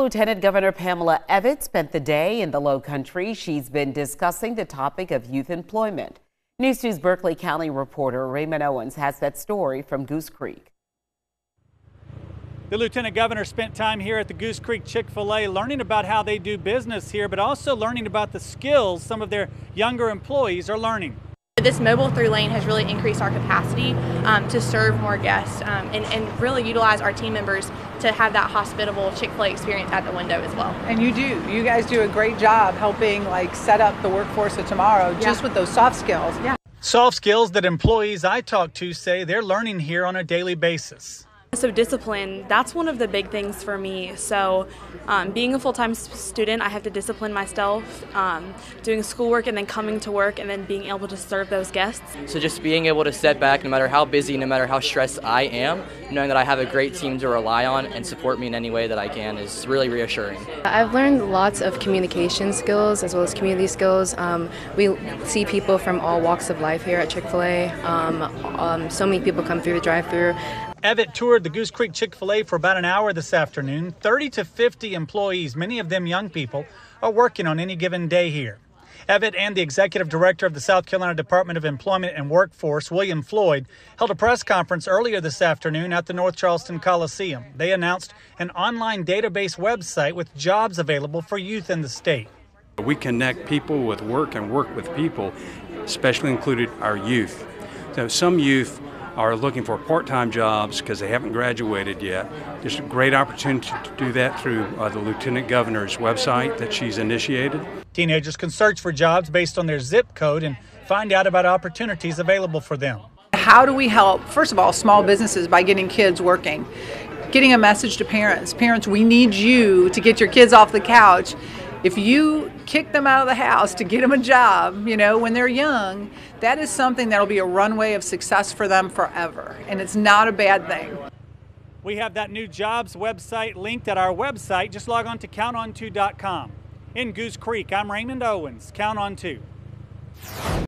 Lieutenant Governor Pamela Evette spent the day in the Low Country. She's been discussing the topic of youth employment. News 2's Berkeley County reporter Raymond Owens has that story from Goose Creek. The Lieutenant Governor spent time here at the Goose Creek Chick-fil-A learning about how they do business here, but also learning about the skills some of their younger employees are learning. This mobile through lane has really increased our capacity um, to serve more guests um, and, and, really utilize our team members to have that hospitable Chick-fil-A experience at the window as well. And you do. You guys do a great job helping like set up the workforce of tomorrow yeah. just with those soft skills. Yeah. Soft skills that employees I talk to say they're learning here on a daily basis. So discipline, that's one of the big things for me. So um, being a full-time student, I have to discipline myself, um, doing schoolwork and then coming to work and then being able to serve those guests. So just being able to step back no matter how busy, no matter how stressed I am, knowing that I have a great team to rely on and support me in any way that I can is really reassuring. I've learned lots of communication skills as well as community skills. Um, we see people from all walks of life here at Chick-fil-A. Um, um, so many people come through the drive-through. Evette toured the Goose Creek Chick fil A for about an hour this afternoon. 30 to 50 employees, many of them young people, are working on any given day here. Evette and the executive director of the South Carolina Department of Employment and Workforce, William Floyd, held a press conference earlier this afternoon at the North Charleston Coliseum. They announced an online database website with jobs available for youth in the state. We connect people with work and work with people, especially included our youth. So some youth are looking for part-time jobs because they haven't graduated yet. There's a great opportunity to do that through uh, the Lieutenant Governor's website that she's initiated. Teenagers can search for jobs based on their zip code and find out about opportunities available for them. How do we help, first of all, small businesses by getting kids working? Getting a message to parents. Parents, we need you to get your kids off the couch if you kick them out of the house to get them a job, you know, when they're young, that is something that'll be a runway of success for them forever. And it's not a bad thing. We have that new jobs website linked at our website. Just log on to counton2.com. In Goose Creek, I'm Raymond Owens. Count on two.